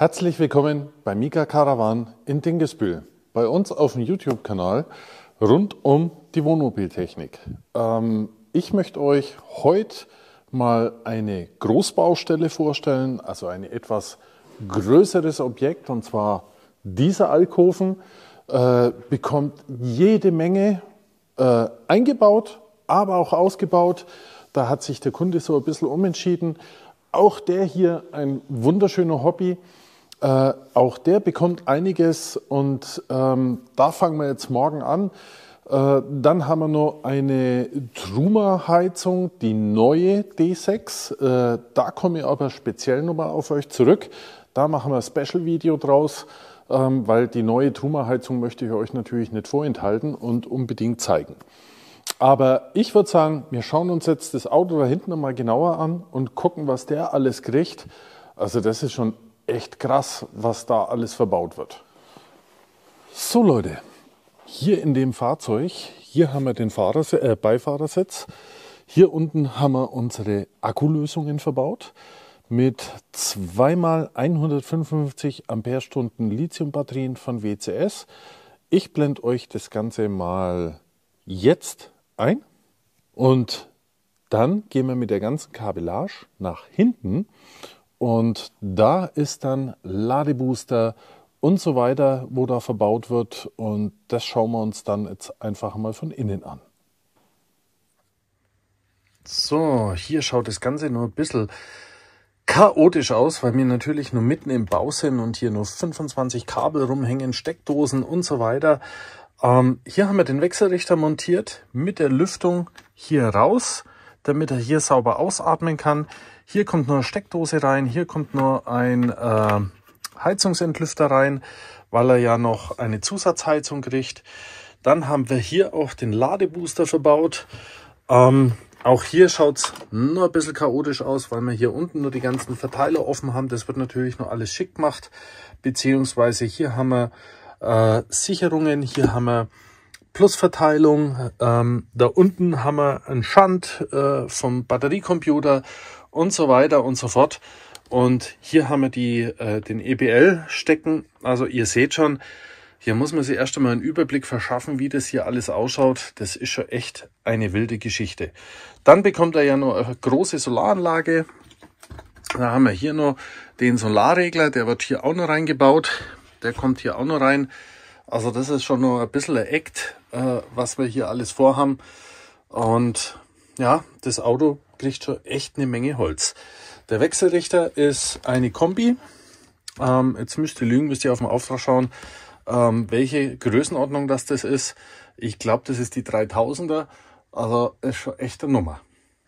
Herzlich willkommen bei Mika Caravan in Dingesbühl, bei uns auf dem YouTube-Kanal rund um die Wohnmobiltechnik. Ähm, ich möchte euch heute mal eine Großbaustelle vorstellen, also ein etwas größeres Objekt, und zwar dieser Alkoven äh, bekommt jede Menge äh, eingebaut, aber auch ausgebaut. Da hat sich der Kunde so ein bisschen umentschieden. Auch der hier ein wunderschöner Hobby. Äh, auch der bekommt einiges und ähm, da fangen wir jetzt morgen an. Äh, dann haben wir noch eine Truma-Heizung, die neue D6. Äh, da komme ich aber speziell nochmal auf euch zurück. Da machen wir ein Special-Video draus, ähm, weil die neue Truma-Heizung möchte ich euch natürlich nicht vorenthalten und unbedingt zeigen. Aber ich würde sagen, wir schauen uns jetzt das Auto da hinten nochmal genauer an und gucken, was der alles kriegt. Also das ist schon echt krass, was da alles verbaut wird. So Leute, hier in dem Fahrzeug, hier haben wir den Fahrer, äh, Beifahrersitz. Hier unten haben wir unsere Akkulösungen verbaut mit zweimal 155 Ampere-Stunden Lithium-Batterien von WCS. Ich blende euch das Ganze mal jetzt ein und dann gehen wir mit der ganzen Kabellage nach hinten und da ist dann Ladebooster und so weiter, wo da verbaut wird. Und das schauen wir uns dann jetzt einfach mal von innen an. So, hier schaut das Ganze nur ein bisschen chaotisch aus, weil wir natürlich nur mitten im Bau sind und hier nur 25 Kabel rumhängen, Steckdosen und so weiter. Ähm, hier haben wir den Wechselrichter montiert mit der Lüftung hier raus, damit er hier sauber ausatmen kann. Hier kommt nur eine Steckdose rein, hier kommt nur ein äh, Heizungsentlüfter rein, weil er ja noch eine Zusatzheizung kriegt. Dann haben wir hier auch den Ladebooster verbaut. Ähm, auch hier schaut es nur ein bisschen chaotisch aus, weil wir hier unten nur die ganzen Verteiler offen haben. Das wird natürlich noch alles schick gemacht. Beziehungsweise hier haben wir äh, Sicherungen, hier haben wir Plusverteilung. Ähm, da unten haben wir einen Schand äh, vom Batteriecomputer und so weiter und so fort. Und hier haben wir die, äh, den EBL-Stecken. Also ihr seht schon, hier muss man sich erst einmal einen Überblick verschaffen, wie das hier alles ausschaut. Das ist schon echt eine wilde Geschichte. Dann bekommt er ja noch eine große Solaranlage. Da haben wir hier noch den Solarregler, der wird hier auch noch reingebaut. Der kommt hier auch noch rein. Also das ist schon noch ein bisschen ein Act, äh, was wir hier alles vorhaben. Und ja, das Auto kriegt schon echt eine Menge Holz. Der Wechselrichter ist eine Kombi. Ähm, jetzt müsst ihr lügen, müsst ihr auf den Auftrag schauen, ähm, welche Größenordnung das das ist. Ich glaube, das ist die 3000er. Also ist schon echt eine Nummer.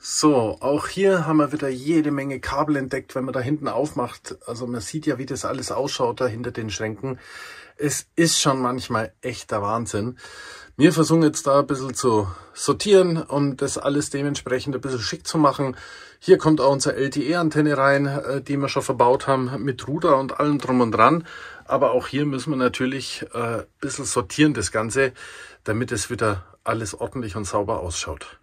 So, auch hier haben wir wieder jede Menge Kabel entdeckt, wenn man da hinten aufmacht. Also man sieht ja, wie das alles ausschaut da hinter den Schränken. Es ist schon manchmal echter Wahnsinn. Wir versuchen jetzt da ein bisschen zu sortieren und das alles dementsprechend ein bisschen schick zu machen. Hier kommt auch unsere LTE-Antenne rein, äh, die wir schon verbaut haben, mit Ruder und allem drum und dran. Aber auch hier müssen wir natürlich äh, ein bisschen sortieren, das Ganze, damit es wieder alles ordentlich und sauber ausschaut.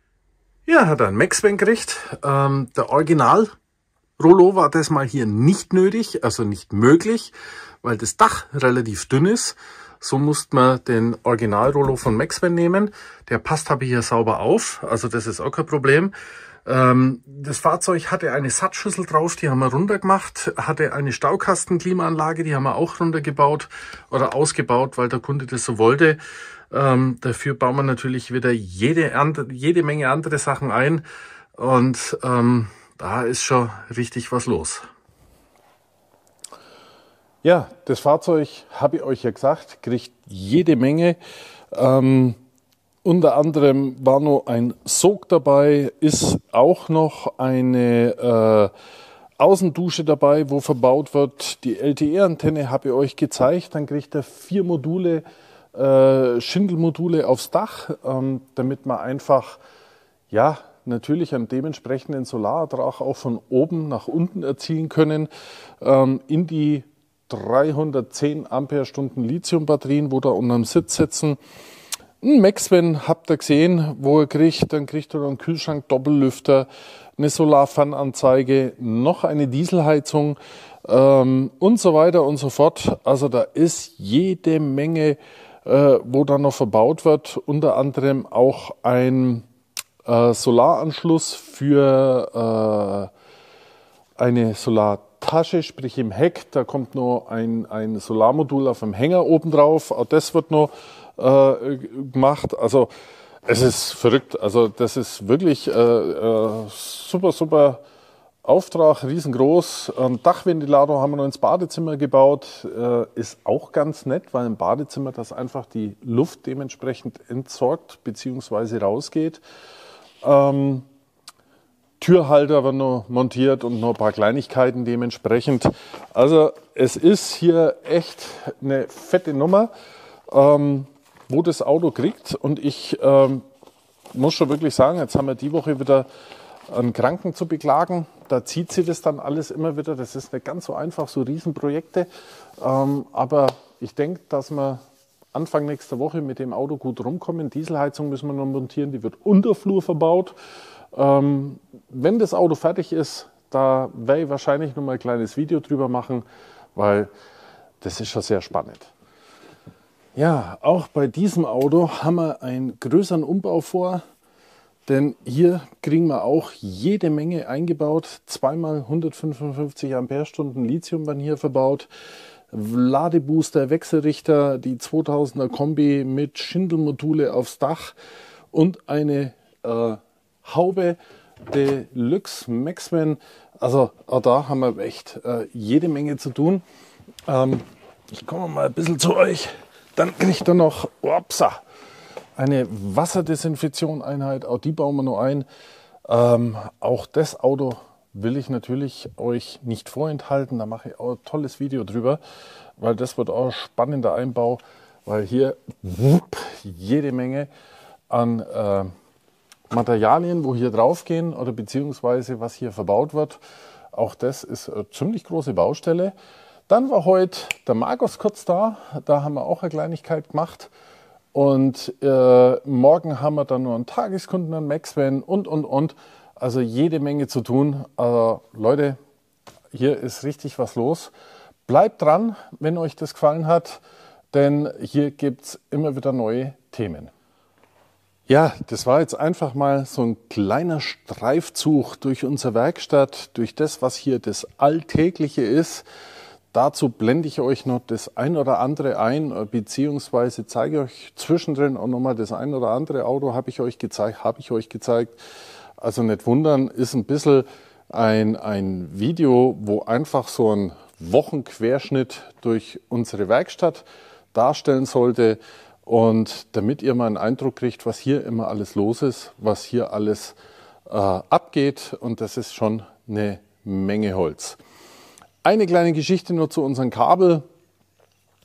Ja, hat er ein Maxbank gekriegt. Ähm, der Original Rollo war das mal hier nicht nötig, also nicht möglich, weil das Dach relativ dünn ist. So musste man den Originalrollo von Maxman nehmen. Der passt aber hier sauber auf, also das ist auch kein Problem. Ähm, das Fahrzeug hatte eine Satzschüssel drauf, die haben wir runtergemacht, hatte eine Staukassenklimaanlage, die haben wir auch runtergebaut oder ausgebaut, weil der Kunde das so wollte. Ähm, dafür bauen wir natürlich wieder jede, jede Menge andere Sachen ein und ähm, da ist schon richtig was los. Ja, das Fahrzeug, habe ich euch ja gesagt, kriegt jede Menge. Ähm, unter anderem war noch ein Sog dabei, ist auch noch eine äh, Außendusche dabei, wo verbaut wird. Die LTE-Antenne habe ich euch gezeigt. Dann kriegt er vier Module, äh, Schindelmodule aufs Dach, ähm, damit man einfach, ja, natürlich einen dementsprechenden Solarertrag auch von oben nach unten erzielen können. Ähm, in die 310 Ampere-Stunden Lithium-Batterien, wo da unterm Sitz sitzen. Ein Maxwen habt ihr gesehen, wo er kriegt. Dann kriegt er einen Kühlschrank, Doppellüfter, eine Solarfernanzeige, noch eine Dieselheizung ähm, und so weiter und so fort. Also da ist jede Menge, äh, wo da noch verbaut wird. Unter anderem auch ein äh, Solaranschluss für äh, eine Solartasche, sprich im Heck. Da kommt noch ein, ein Solarmodul auf dem Hänger oben drauf. Auch das wird noch äh, gemacht. Also es ist verrückt. Also das ist wirklich äh, äh, super, super Auftrag, riesengroß. Ein Dachventilator haben wir noch ins Badezimmer gebaut. Äh, ist auch ganz nett, weil im Badezimmer das einfach die Luft dementsprechend entsorgt bzw. rausgeht. Ähm, Türhalter werden noch montiert und noch ein paar Kleinigkeiten dementsprechend. Also es ist hier echt eine fette Nummer. Ähm, wo das Auto kriegt. Und ich ähm, muss schon wirklich sagen, jetzt haben wir die Woche wieder einen Kranken zu beklagen. Da zieht sich das dann alles immer wieder. Das ist nicht ganz so einfach, so Riesenprojekte. Ähm, aber ich denke, dass wir Anfang nächster Woche mit dem Auto gut rumkommen. Dieselheizung müssen wir noch montieren, die wird Unterflur verbaut. Ähm, wenn das Auto fertig ist, da werde ich wahrscheinlich noch mal ein kleines Video drüber machen, weil das ist schon sehr spannend. Ja, auch bei diesem Auto haben wir einen größeren Umbau vor, denn hier kriegen wir auch jede Menge eingebaut. Zweimal 155 Ampere-Stunden Lithium werden hier verbaut. Ladebooster, Wechselrichter, die 2000er Kombi mit Schindelmodule aufs Dach und eine äh, Haube Deluxe Maxman. Also auch da haben wir echt äh, jede Menge zu tun. Ähm, ich komme mal ein bisschen zu euch. Dann kriegt er noch upsa, eine Wasserdesinfektion-Einheit. Auch die bauen wir noch ein. Ähm, auch das Auto will ich natürlich euch nicht vorenthalten. Da mache ich auch ein tolles Video drüber, weil das wird auch ein spannender Einbau, weil hier wupp, jede Menge an äh, Materialien, wo hier draufgehen oder beziehungsweise was hier verbaut wird. Auch das ist eine ziemlich große Baustelle. Dann war heute der Markus kurz da. Da haben wir auch eine Kleinigkeit gemacht. Und äh, morgen haben wir dann nur einen Tageskunden an Maxvan und, und, und. Also jede Menge zu tun. Also Leute, hier ist richtig was los. Bleibt dran, wenn euch das gefallen hat, denn hier gibt es immer wieder neue Themen. Ja, das war jetzt einfach mal so ein kleiner Streifzug durch unsere Werkstatt, durch das, was hier das Alltägliche ist. Dazu blende ich euch noch das ein oder andere ein, äh, beziehungsweise zeige euch zwischendrin auch nochmal das ein oder andere Auto habe ich euch gezeigt, habe ich euch gezeigt. Also nicht wundern, ist ein bisschen ein, ein Video, wo einfach so ein Wochenquerschnitt durch unsere Werkstatt darstellen sollte. Und damit ihr mal einen Eindruck kriegt, was hier immer alles los ist, was hier alles äh, abgeht. Und das ist schon eine Menge Holz. Eine kleine Geschichte nur zu unseren Kabel.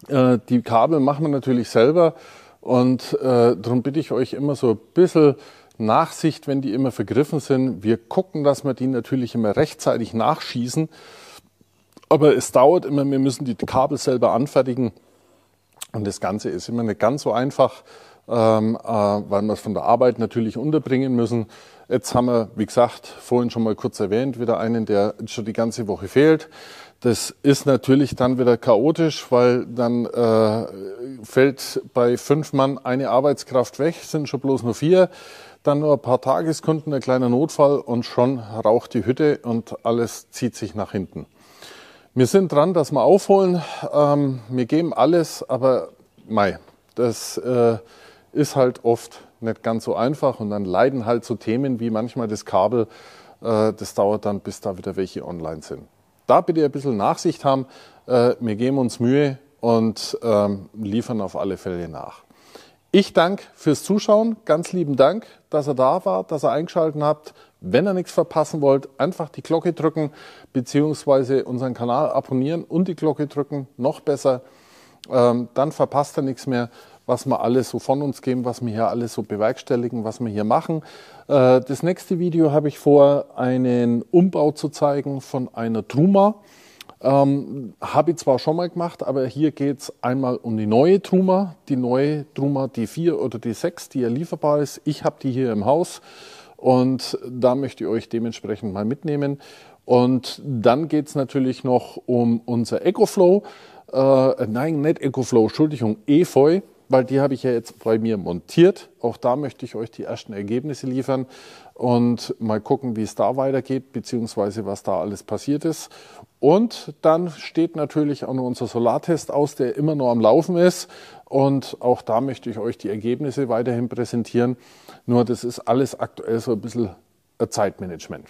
Äh, die Kabel machen wir natürlich selber und äh, darum bitte ich euch immer so ein bisschen Nachsicht, wenn die immer vergriffen sind. Wir gucken, dass wir die natürlich immer rechtzeitig nachschießen. Aber es dauert immer, wir müssen die Kabel selber anfertigen. Und das Ganze ist immer nicht ganz so einfach, ähm, äh, weil wir es von der Arbeit natürlich unterbringen müssen. Jetzt haben wir, wie gesagt, vorhin schon mal kurz erwähnt, wieder einen, der schon die ganze Woche fehlt. Das ist natürlich dann wieder chaotisch, weil dann äh, fällt bei fünf Mann eine Arbeitskraft weg, sind schon bloß nur vier. Dann nur ein paar Tageskunden, ein kleiner Notfall und schon raucht die Hütte und alles zieht sich nach hinten. Wir sind dran, dass wir aufholen. Ähm, wir geben alles, aber mei, das äh, ist halt oft nicht ganz so einfach und dann leiden halt so Themen wie manchmal das Kabel. Äh, das dauert dann, bis da wieder welche online sind da bitte ein bisschen Nachsicht haben. Äh, wir geben uns Mühe und ähm, liefern auf alle Fälle nach. Ich danke fürs Zuschauen. Ganz lieben Dank, dass ihr da wart, dass ihr eingeschaltet habt. Wenn ihr nichts verpassen wollt, einfach die Glocke drücken, beziehungsweise unseren Kanal abonnieren und die Glocke drücken. Noch besser. Ähm, dann verpasst ihr nichts mehr was wir alles so von uns geben, was wir hier alles so bewerkstelligen, was wir hier machen. Äh, das nächste Video habe ich vor, einen Umbau zu zeigen von einer Truma. Ähm, Habe ich zwar schon mal gemacht, aber hier geht es einmal um die neue Truma, die neue Truma D4 oder D6, die ja lieferbar ist. Ich habe die hier im Haus und da möchte ich euch dementsprechend mal mitnehmen. Und dann geht es natürlich noch um unser EcoFlow. Äh, nein, nicht EcoFlow, Entschuldigung, EFOI weil die habe ich ja jetzt bei mir montiert. Auch da möchte ich euch die ersten Ergebnisse liefern und mal gucken, wie es da weitergeht, beziehungsweise was da alles passiert ist. Und dann steht natürlich auch noch unser Solartest aus, der immer noch am Laufen ist. Und auch da möchte ich euch die Ergebnisse weiterhin präsentieren. Nur das ist alles aktuell so ein bisschen Zeitmanagement.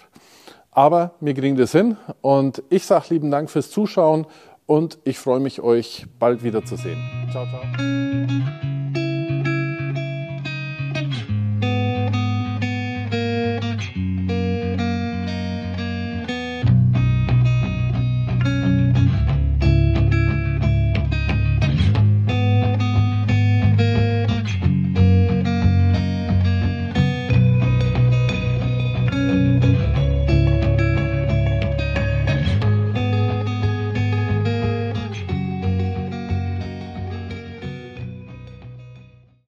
Aber wir kriegen das hin und ich sage lieben Dank fürs Zuschauen und ich freue mich, euch bald wieder zu sehen. Ciao, ciao.